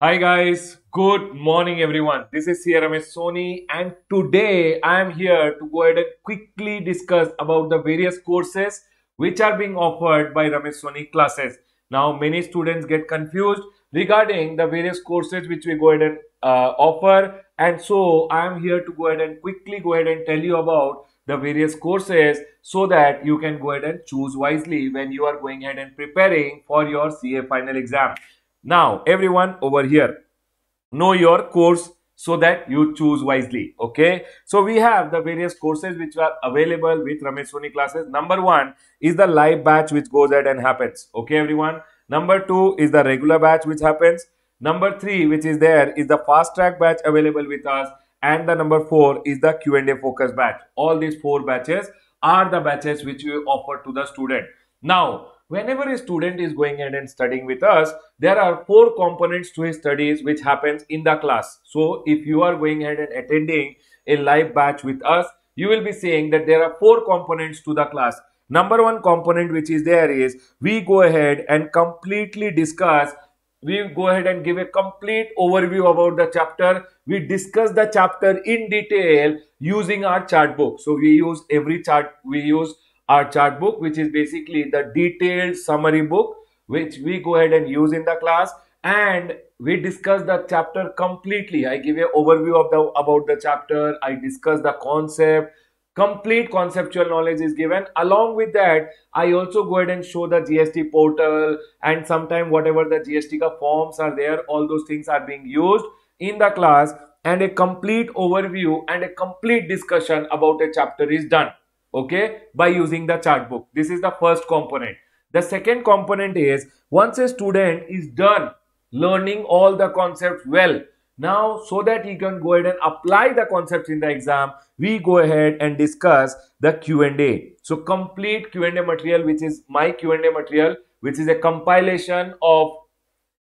Hi guys, good morning everyone. This is CA Ramesh Soni and today I am here to go ahead and quickly discuss about the various courses which are being offered by Ramesh Soni classes. Now many students get confused regarding the various courses which we go ahead and uh, offer and so I am here to go ahead and quickly go ahead and tell you about the various courses so that you can go ahead and choose wisely when you are going ahead and preparing for your CA final exam. Now, everyone over here, know your course so that you choose wisely. Okay. So we have the various courses which are available with Ramesh Soni classes. Number one is the live batch which goes ahead and happens. Okay, everyone. Number two is the regular batch which happens. Number three, which is there, is the fast track batch available with us. And the number four is the Q&A focus batch. All these four batches are the batches which we offer to the student. Now, whenever a student is going ahead and studying with us, there are four components to his studies which happens in the class. So if you are going ahead and attending a live batch with us, you will be seeing that there are four components to the class. Number one component which is there is we go ahead and completely discuss we go ahead and give a complete overview about the chapter. We discuss the chapter in detail using our chart book. So we use every chart, we use our chart book which is basically the detailed summary book which we go ahead and use in the class. And we discuss the chapter completely. I give an overview of the about the chapter. I discuss the concept. Complete conceptual knowledge is given. Along with that i also go ahead and show the gst portal and sometime whatever the gst forms are there all those things are being used in the class. And a complete overview and a complete discussion about a chapter is done okay by using the chart book. This is the first component. The second component is once a student is done learning all the concepts well now so that he can go ahead and apply the concepts in the exam we go ahead and discuss the q&a so complete q&a material which is my q&a material which is a compilation of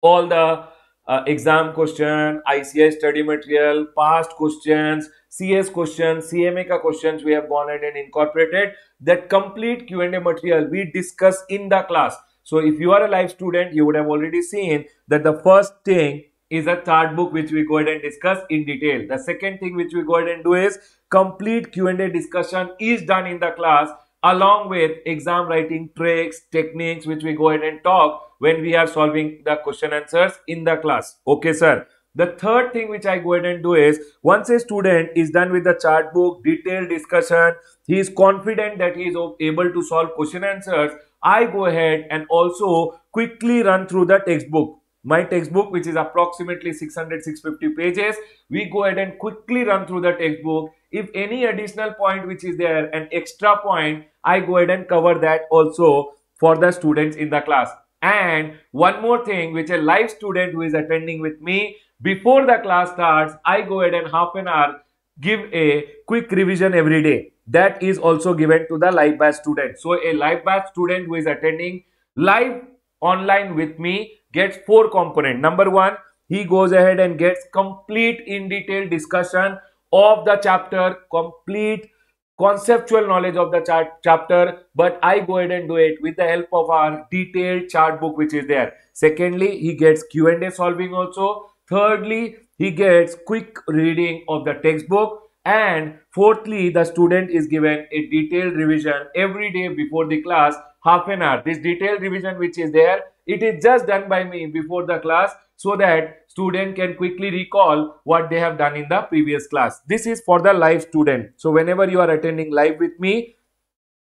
all the uh, exam question, ICAI study material, past questions, CS questions, CMA ka questions we have gone ahead and incorporated. That complete Q&A material we discuss in the class. So if you are a live student, you would have already seen that the first thing is a chart book which we go ahead and discuss in detail. The second thing which we go ahead and do is complete Q&A discussion is done in the class along with exam writing tricks, techniques which we go ahead and talk when we are solving the question answers in the class. Okay, sir. The third thing which I go ahead and do is once a student is done with the chart book, detailed discussion, he is confident that he is able to solve question answers. I go ahead and also quickly run through the textbook. My textbook, which is approximately 600 650 pages, we go ahead and quickly run through the textbook. If any additional point which is there, an extra point, I go ahead and cover that also for the students in the class. And one more thing, which a live student who is attending with me, before the class starts, I go ahead and half an hour give a quick revision every day. That is also given to the live batch student. So a live batch student who is attending live online with me gets four component. Number one, he goes ahead and gets complete in detail discussion of the chapter, complete conceptual knowledge of the chart, chapter but i go ahead and do it with the help of our detailed chart book which is there. Secondly he gets q&a solving also. Thirdly he gets quick reading of the textbook. And fourthly the student is given a detailed revision every day before the class half an hour this detailed revision which is there it is just done by me before the class so that student can quickly recall what they have done in the previous class. This is for the live student. So whenever you are attending live with me,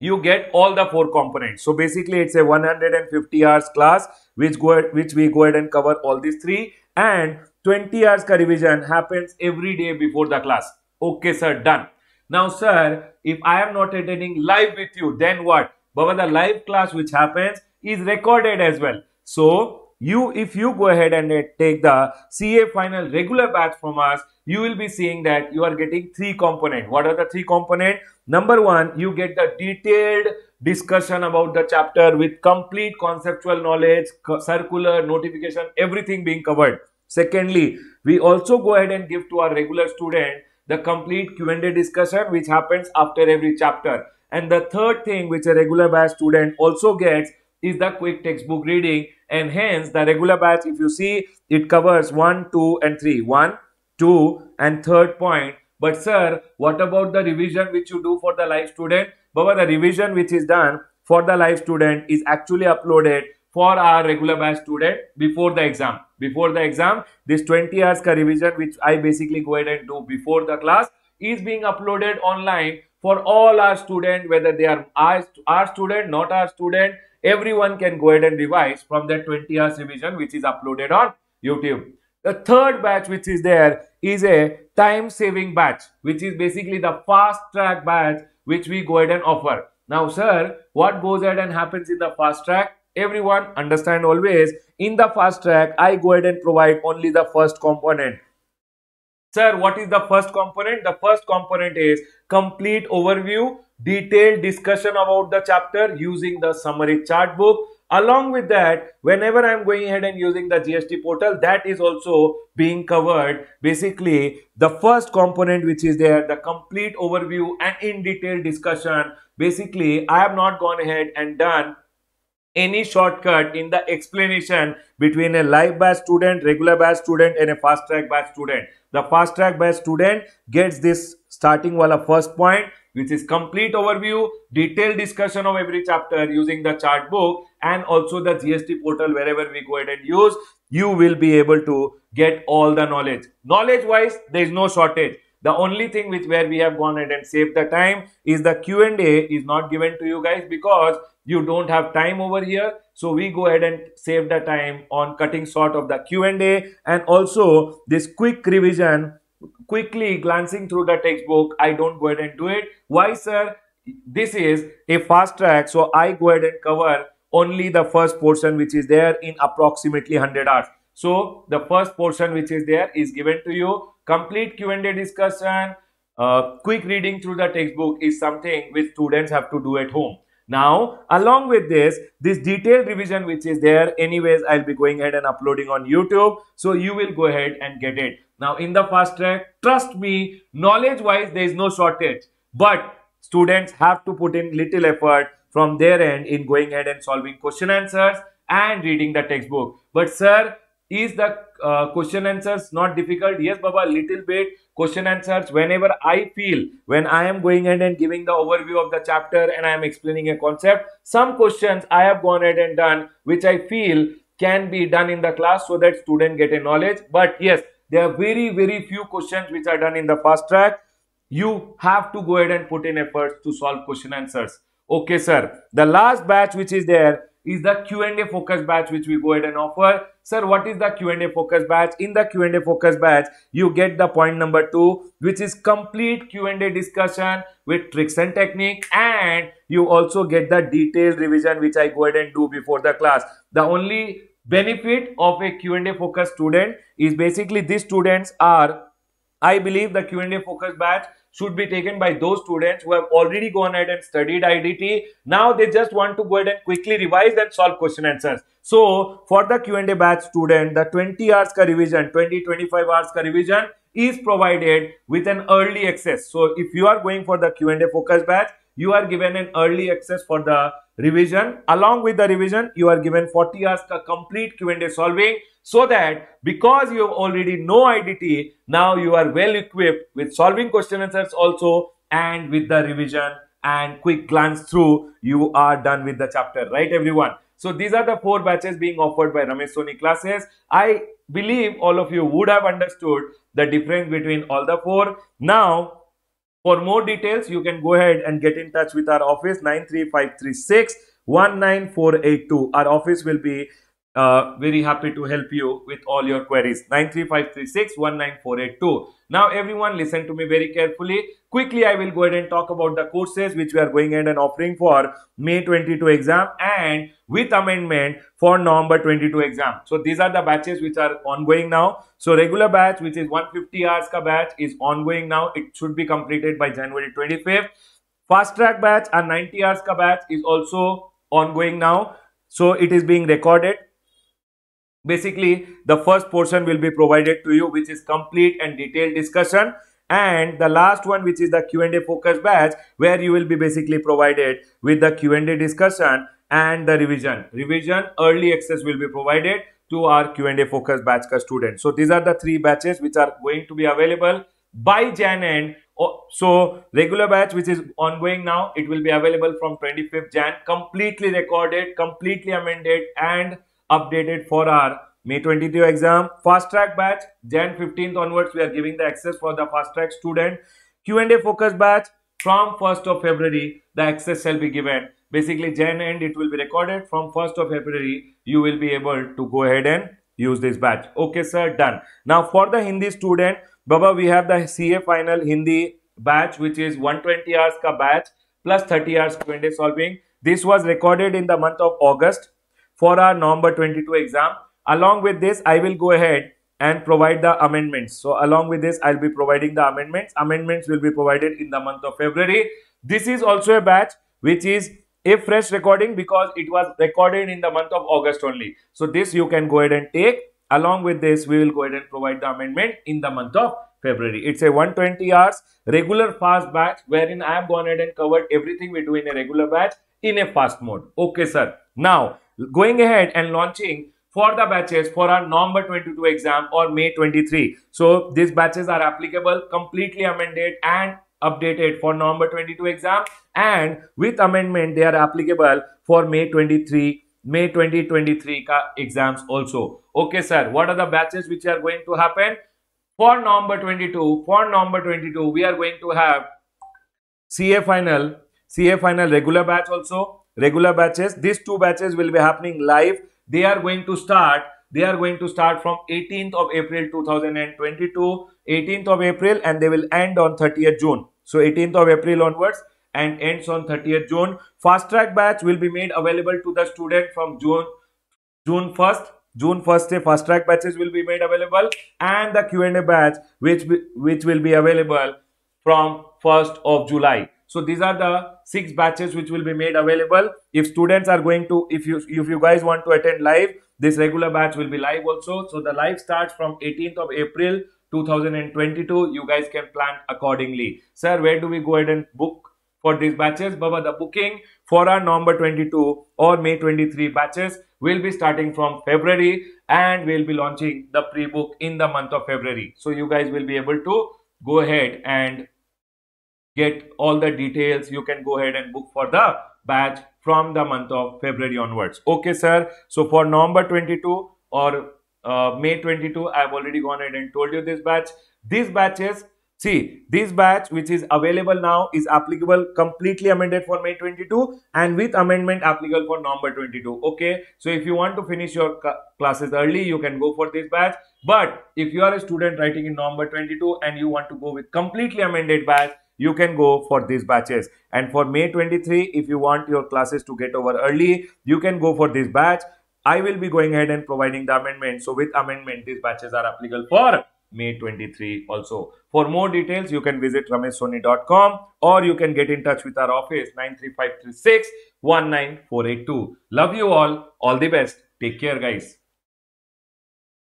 you get all the four components. So basically it's a 150 hours class which go which we go ahead and cover all these three and 20 hours ka revision happens every day before the class. Okay sir, done. Now sir, if I am not attending live with you, then what? But the live class which happens is recorded as well. So you if you go ahead and uh, take the CA final regular batch from us, you will be seeing that you are getting three component. What are the three component? Number one, you get the detailed discussion about the chapter with complete conceptual knowledge, circular, notification, everything being covered. Secondly, we also go ahead and give to our regular student the complete Q&A discussion which happens after every chapter. And the third thing which a regular batch student also gets is the quick textbook reading. And hence the regular batch if you see it covers 1 2 and 3 1 2 and third point. But sir what about the revision which you do for the live student? Baba the revision which is done for the live student is actually uploaded for our regular batch student before the exam. Before the exam this 20 hours revision which i basically go ahead and do before the class is being uploaded online for all our student whether they are our, our student not our student everyone can go ahead and revise from that 20 hours revision which is uploaded on youtube. The third batch which is there is a time saving batch which is basically the fast track batch which we go ahead and offer. Now sir what goes ahead and happens in the fast track everyone understand always in the fast track i go ahead and provide only the first component sir what is the first component? The first component is complete overview detailed discussion about the chapter using the summary chart book along with that whenever i'm going ahead and using the gst portal that is also being covered. Basically the first component which is there the complete overview and in detail discussion. Basically i have not gone ahead and done any shortcut in the explanation between a live batch student, regular batch student and a fast track batch student. The fast track batch student gets this starting wala first point which is complete overview, detailed discussion of every chapter using the chart book and also the GST portal wherever we go ahead and use, you will be able to get all the knowledge. Knowledge wise, there is no shortage. The only thing which where we have gone ahead and saved the time is the Q&A is not given to you guys because you don't have time over here. So we go ahead and save the time on cutting short of the q&a and also this quick revision quickly glancing through the textbook i don't go ahead and do it. Why sir? This is a fast track so i go ahead and cover only the first portion which is there in approximately 100 hours. So the first portion which is there is given to you complete q&a discussion uh, quick reading through the textbook is something which students have to do at home now, along with this, this detailed revision which is there, anyways, I'll be going ahead and uploading on YouTube. So you will go ahead and get it. Now, in the fast track, trust me, knowledge-wise, there is no shortage. But students have to put in little effort from their end in going ahead and solving question answers and reading the textbook. But sir, is the uh, question answers not difficult? Yes, Baba, little bit question answers whenever I feel when I am going ahead and giving the overview of the chapter and I am explaining a concept. Some questions I have gone ahead and done which I feel can be done in the class so that student get a knowledge. But yes, there are very, very few questions which are done in the fast track. You have to go ahead and put in efforts to solve question answers. Okay, sir. The last batch which is there is the Q&A focus batch which we go ahead and offer. Sir, what is the Q&A focus batch? In the Q&A focus batch, you get the point number two, which is complete Q&A discussion with tricks and technique and you also get the detailed revision which I go ahead and do before the class. The only benefit of a Q&A focus student is basically these students are, I believe the Q&A focus batch should be taken by those students who have already gone ahead and studied IDT. Now they just want to go ahead and quickly revise and solve question answers. So for the Q&A batch student, the 20 hours ka revision, 20-25 hours ka revision is provided with an early access. So if you are going for the Q&A focus batch, you are given an early access for the revision. Along with the revision, you are given 40 hours complete Q&A solving so that because you have already know IDT, now you are well equipped with solving question answers also and with the revision and quick glance through, you are done with the chapter, right everyone? So these are the four batches being offered by Ramesh Soni classes. I believe all of you would have understood the difference between all the four. Now, for more details, you can go ahead and get in touch with our office 93536 19482. Our office will be uh, very happy to help you with all your queries. 93536 Now everyone listen to me very carefully. Quickly I will go ahead and talk about the courses which we are going ahead and offering for May 22 exam and with amendment for November 22 exam. So these are the batches which are ongoing now. So regular batch which is 150 hours ka batch is ongoing now. It should be completed by January 25th. Fast track batch and 90 hours ka batch is also ongoing now. So it is being recorded basically the first portion will be provided to you which is complete and detailed discussion and the last one which is the Q&A focus batch where you will be basically provided with the Q&A discussion and the revision. Revision early access will be provided to our Q&A focus batch students. So these are the three batches which are going to be available by Jan end. So regular batch which is ongoing now, it will be available from 25th Jan, completely recorded, completely amended and updated for our May 22 exam. Fast track batch, Jan 15th onwards, we are giving the access for the fast track student. Q&A focus batch, from 1st of February, the access shall be given. Basically, Jan end, it will be recorded. From 1st of February, you will be able to go ahead and use this batch. Okay, sir, done. Now, for the Hindi student, Baba, we have the CA final Hindi batch, which is 120 hours ka batch plus 30 hours Q&A solving. This was recorded in the month of August for our November 22 exam. Along with this, I will go ahead and provide the amendments. So along with this, I'll be providing the amendments. Amendments will be provided in the month of February. This is also a batch which is a fresh recording because it was recorded in the month of August only. So this you can go ahead and take. Along with this, we will go ahead and provide the amendment in the month of February. It's a 120 hours regular fast batch wherein I have gone ahead and covered everything we do in a regular batch in a fast mode. Okay, sir. Now, going ahead and launching for the batches for our November 22 exam or May 23. So these batches are applicable, completely amended and updated for November 22 exam and with amendment they are applicable for May 23 May 2023 exams also. Okay sir, what are the batches which are going to happen? For November 22, for November 22 we are going to have CA final, CA final regular batch also, regular batches. These two batches will be happening live. They are going to start they are going to start from 18th of April 2022 18th of April and they will end on 30th June. So 18th of April onwards and ends on 30th June. Fast track batch will be made available to the student from June June 1st June 1st day fast track batches will be made available and the Q&A batch which which will be available from 1st of July so these are the six batches which will be made available. If students are going to, if you if you guys want to attend live, this regular batch will be live also. So the live starts from 18th of April 2022. You guys can plan accordingly. Sir, where do we go ahead and book for these batches? Baba, the booking for our November 22 or May 23 batches will be starting from February and we'll be launching the pre-book in the month of February. So you guys will be able to go ahead and get all the details you can go ahead and book for the batch from the month of February onwards. Okay sir. So for November 22 or uh, May 22 I've already gone ahead and told you this batch. These batches see this batch which is available now is applicable completely amended for May 22 and with amendment applicable for November 22 okay? So if you want to finish your classes early you can go for this batch. But if you are a student writing in November 22 and you want to go with completely amended batch you can go for these batches. And for May 23, if you want your classes to get over early, you can go for this batch. I will be going ahead and providing the amendment. So with amendment, these batches are applicable for May 23 also. For more details, you can visit rameshsoni.com or you can get in touch with our office 93536 19482. Love you all. All the best. Take care, guys.